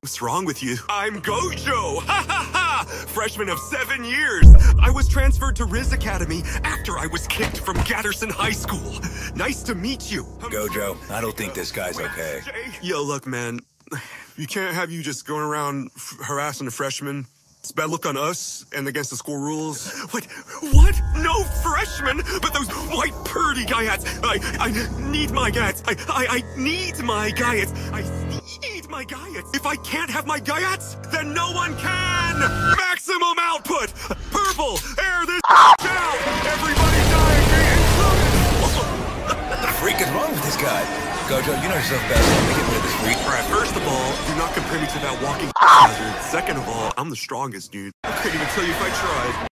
What's wrong with you? I'm Gojo! Ha ha ha! Freshman of seven years! I was transferred to Riz Academy after I was kicked from Gatterson High School. Nice to meet you. Gojo, I don't think this guy's okay. Yo, look, man. You can't have you just going around f- harassing the freshmen. It's bad look on us and against the school rules. What? What? No freshmen? But those white purdy guyats. I I need my guyats. I I, I need my guyats. I need my. If I can't have my guyats, then no one can. Maximum output. Purple. Air this out. Everybody dying, me included. What the freak is wrong with this guy? Gojo, you know yourself best. Let me get rid of this freak. Alright, first of all, do not compare me to that walking hazard. Second of all, I'm the strongest, dude. I couldn't even tell you if I tried.